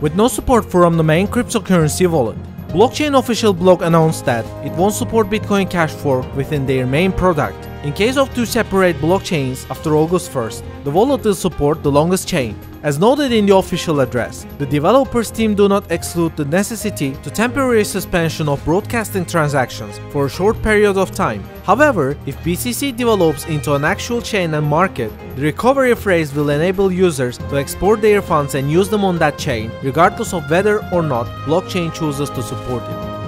with no support from the main cryptocurrency wallet. Blockchain official blog announced that it won't support Bitcoin Cash fork within their main product. In case of two separate blockchains after August 1st, the wallet will support the longest chain. As noted in the official address, the developers team do not exclude the necessity to temporary suspension of broadcasting transactions for a short period of time. However, if BCC develops into an actual chain and market, the recovery phrase will enable users to export their funds and use them on that chain, regardless of whether or not blockchain chooses to support it.